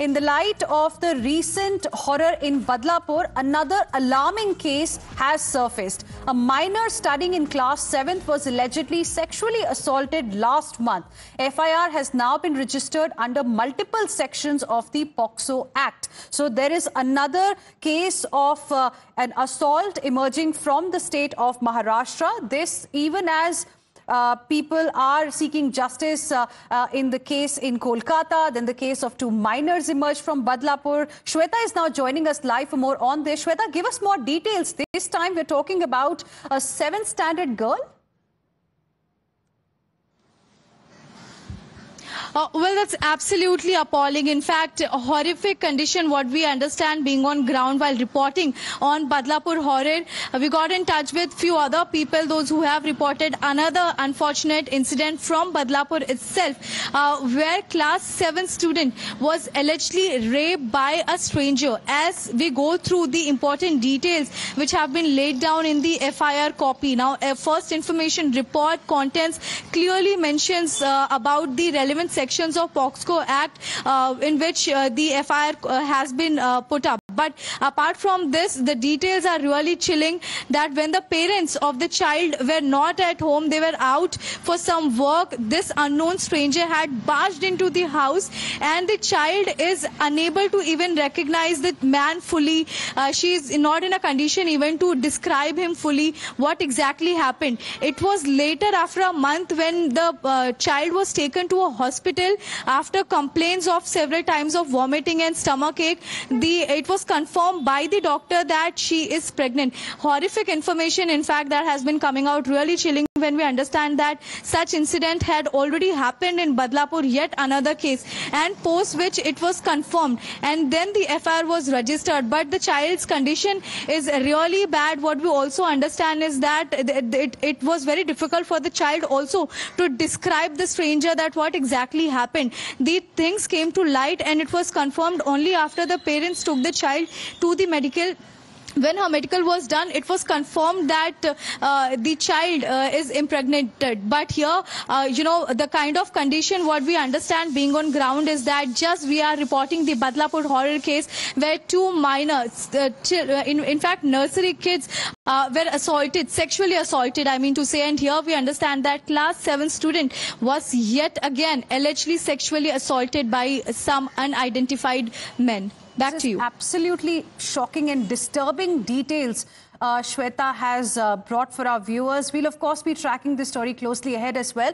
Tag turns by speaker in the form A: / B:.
A: In the light of the recent horror in Badlapur, another alarming case has surfaced. A minor studying in class 7th was allegedly sexually assaulted last month. FIR has now been registered under multiple sections of the POCSO Act. So there is another case of uh, an assault emerging from the state of Maharashtra. This even as uh, people are seeking justice uh, uh, in the case in Kolkata. Then the case of two minors emerged from Badlapur. Shweta is now joining us live for more on this. Shweta, give us more details. This time we're talking about a seventh standard girl.
B: Uh, well, that's absolutely appalling. In fact, a horrific condition, what we understand being on ground while reporting on Badlapur horror. We got in touch with few other people, those who have reported another unfortunate incident from Badlapur itself, uh, where class 7 student was allegedly raped by a stranger. As we go through the important details which have been laid down in the FIR copy. Now, a first information report contents clearly mentions uh, about the relevant sections of POCSO Act uh, in which uh, the FIR uh, has been put up. But apart from this, the details are really chilling that when the parents of the child were not at home, they were out for some work, this unknown stranger had barged into the house and the child is unable to even recognize the man fully. Uh, she is not in a condition even to describe him fully what exactly happened. It was later after a month when the uh, child was taken to a hospital after complaints of several times of vomiting and stomach ache. The, it was confirmed by the doctor that she is pregnant. Horrific information, in fact, that has been coming out really chilling when we understand that such incident had already happened in Badlapur, yet another case, and post which it was confirmed, and then the FIR was registered. But the child's condition is really bad. What we also understand is that it, it, it was very difficult for the child also to describe the stranger that what exactly happened. The things came to light, and it was confirmed only after the parents took the child to the medical when her medical was done, it was confirmed that uh, the child uh, is impregnated. But here, uh, you know, the kind of condition what we understand being on ground is that just we are reporting the Badlapur horror case where two minors, uh, uh, in, in fact, nursery kids uh, were assaulted, sexually assaulted, I mean to say. And here we understand that class 7 student was yet again allegedly sexually assaulted by some unidentified men. Back to
A: is
B: you.
A: Absolutely shocking and disturbing details. Uh, Shweta has uh, brought for our viewers. We'll, of course, be tracking this story closely ahead as well.